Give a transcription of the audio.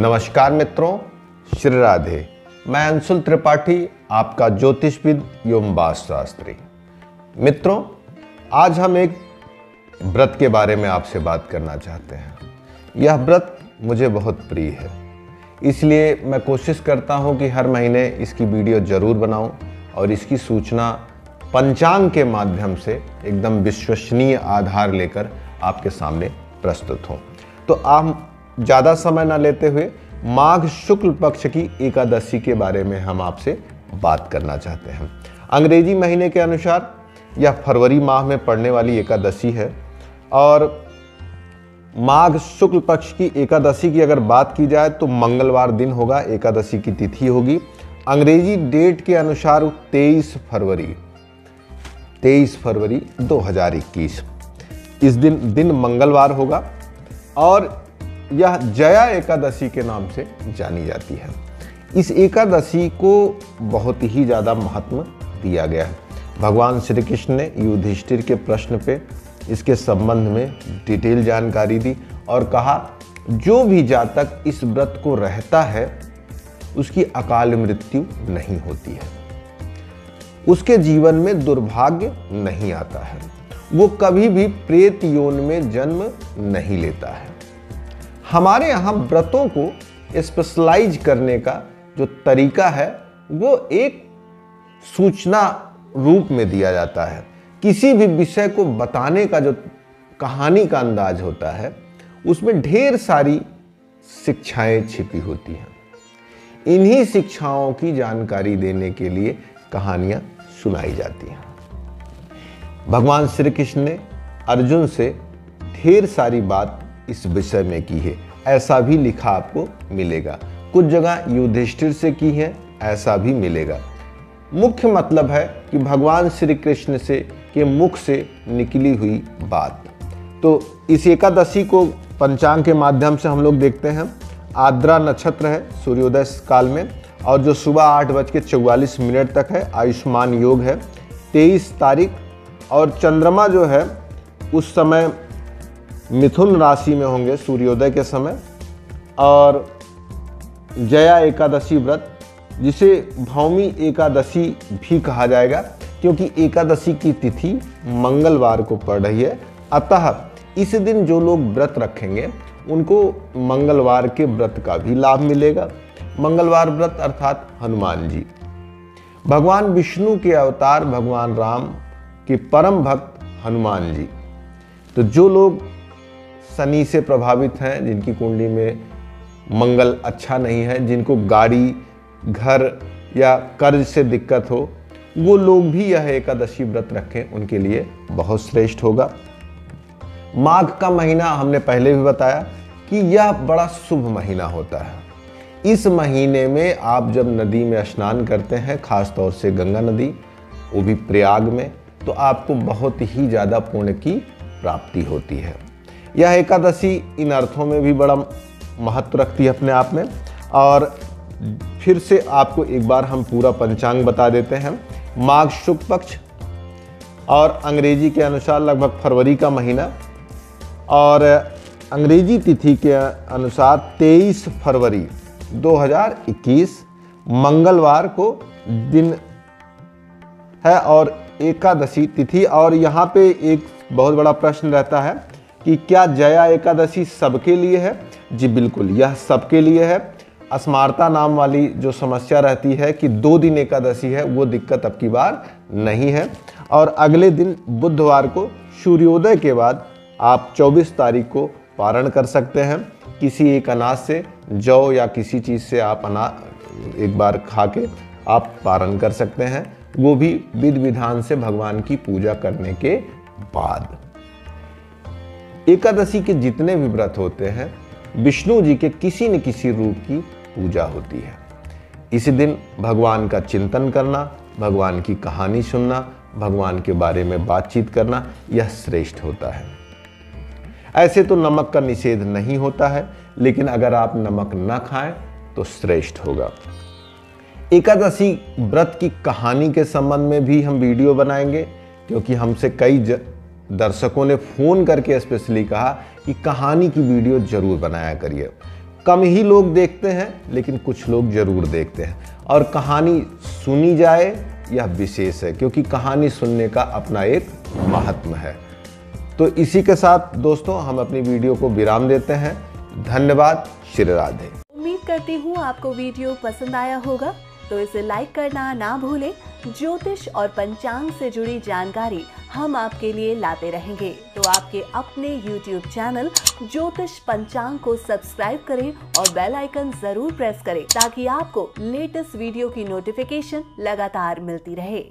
नमस्कार मित्रों, श्री राधे। मैं अंशुल त्रिपाठी, आपका ज्योतिषविद एवं वास्तुशास्त्री मित्रों, आज हम एक व्रत के बारे में आपसे बात करना चाहते हैं। यह व्रत मुझे बहुत प्रिय है। इसलिए मैं कोशिश करता हूँ कि हर महीने इसकी वीडियो ज़रूर बनाऊँ और इसकी सूचना पंचांग के माध्यम से एकदम विश्वसनीय आधार लेकर आपके सामने प्रस्तुत हों। तो आप ज़्यादा समय ना लेते हुए माघ शुक्ल पक्ष की एकादशी के बारे में हम आपसे बात करना चाहते हैं। अंग्रेज़ी महीने के अनुसार यह फरवरी माह में पड़ने वाली एकादशी है और माघ शुक्ल पक्ष की एकादशी की अगर बात की जाए तो मंगलवार दिन होगा, एकादशी की तिथि होगी। अंग्रेज़ी डेट के अनुसार 23 फरवरी 23 फरवरी 2021 इस दिन दिन मंगलवार होगा और यह जया एकादशी के नाम से जानी जाती है। इस एकादशी को बहुत ही ज़्यादा महत्व दिया गया है। भगवान श्री कृष्ण ने युधिष्ठिर के प्रश्न पे इसके संबंध में डिटेल जानकारी दी और कहा, जो भी जातक इस व्रत को रहता है, उसकी अकाल मृत्यु नहीं होती है। उसके जीवन में दुर्भाग्य नहीं आता है। वो कभी भी प्रेत योन में जन्म नहीं लेता है। हमारे यहाँ व्रतों को स्पेशलाइज करने का जो तरीका है, वो एक सूचना रूप में दिया जाता है। किसी भी विषय को बताने का जो कहानी का अंदाज होता है, उसमें ढेर सारी शिक्षाएँ छिपी होती हैं। इन्हीं शिक्षाओं की जानकारी देने के लिए कहानियाँ सुनाई जाती हैं। भगवान श्री कृष्ण ने अर्जुन से ढेर सारी बात इस विषय में की है। ऐसा भी लिखा आपको मिलेगा। कुछ जगह युधिष्ठिर से की है, ऐसा भी मिलेगा। मुख्य मतलब है कि भगवान श्री कृष्ण से, के मुख से निकली हुई बात। तो इस एकादशी को पंचांग के माध्यम से हम लोग देखते हैं। आद्रा नक्षत्र है सूर्योदय काल में, और जो सुबह आठ बज के चौवालीस मिनट तक है, आयुष्मान योग है। तेईस तारीख, और चंद्रमा जो है, उस समय मिथुन राशि में होंगे सूर्योदय के समय और जया एकादशी व्रत, जिसे भौमी एकादशी भी कहा जाएगा, क्योंकि एकादशी की तिथि मंगलवार को पड़ रही है। अतः इस दिन जो लोग व्रत रखेंगे, उनको मंगलवार के व्रत का भी लाभ मिलेगा। मंगलवार व्रत अर्थात हनुमान जी। भगवान विष्णु के अवतार भगवान राम के परम भक्त हनुमान जी। तो जो लोग शनि से प्रभावित हैं, जिनकी कुंडली में मंगल अच्छा नहीं है, जिनको गाड़ी, घर या कर्ज से दिक्कत हो, वो लोग भी यह एकादशी व्रत रखें, उनके लिए बहुत श्रेष्ठ होगा। माघ का महीना हमने पहले भी बताया कि यह बड़ा शुभ महीना होता है। इस महीने में आप जब नदी में स्नान करते हैं खास तौर से गंगा नदी, वो भी प्रयाग में तो आपको बहुत ही ज़्यादा पुण्य की प्राप्ति होती है। यह एकादशी इन अर्थों में भी बड़ा महत्व रखती है अपने आप में। और फिर से आपको एक बार हम पूरा पंचांग बता देते हैं। माघ शुक्ल पक्ष और अंग्रेज़ी के अनुसार लगभग फरवरी का महीना। और अंग्रेज़ी तिथि के अनुसार 23 फरवरी 2021 मंगलवार को दिन है और एकादशी तिथि। और यहाँ पे एक बहुत बड़ा प्रश्न रहता है कि क्या जया एकादशी सबके लिए है? जी बिल्कुल, यह सबके लिए है। अस्मारता नाम वाली जो समस्या रहती है कि दो दिन एकादशी है, वो दिक्कत अब की बार नहीं है। और अगले दिन बुधवार को सूर्योदय के बाद आप 24 तारीख को पारण कर सकते हैं। किसी एक अनाज से, जौ या किसी चीज़ से आप अनाज एक बार खा के आप पारण कर सकते हैं। वो भी विधि विधान से भगवान की पूजा करने के बाद। एकादशी के जितने भी व्रत होते हैं, विष्णु जी के किसी न किसी रूप की पूजा होती है। इसी दिन भगवान का चिंतन करना, भगवान की कहानी सुनना, भगवान के बारे में बातचीत करना, यह श्रेष्ठ होता है। ऐसे तो नमक का निषेध नहीं होता है, लेकिन अगर आप नमक न खाएँ तो श्रेष्ठ होगा। एकादशी व्रत की कहानी के संबंध में भी हम वीडियो बनाएँगे, क्योंकि हमसे कई दर्शकों ने फ़ोन करके स्पेशली कहा कि कहानी की वीडियो ज़रूर बनाया करिए। कम ही लोग देखते हैं, लेकिन कुछ लोग ज़रूर देखते हैं। और कहानी सुनी जाए यह विशेष है, क्योंकि कहानी सुनने का अपना एक महत्व है। तो इसी के साथ दोस्तों, हम अपनी वीडियो को विराम देते हैं। धन्यवाद, श्री राधे। उम्मीद करती हूँ आपको वीडियो पसंद आया होगा। तो इसे लाइक करना ना भूलें। ज्योतिष और पंचांग से जुड़ी जानकारी हम आपके लिए लाते रहेंगे। तो आपके अपने YouTube चैनल ज्योतिष पंचांग को सब्सक्राइब करें और बेल आइकन ज़रूर प्रेस करें ताकि आपको लेटेस्ट वीडियो की नोटिफिकेशन लगातार मिलती रहे।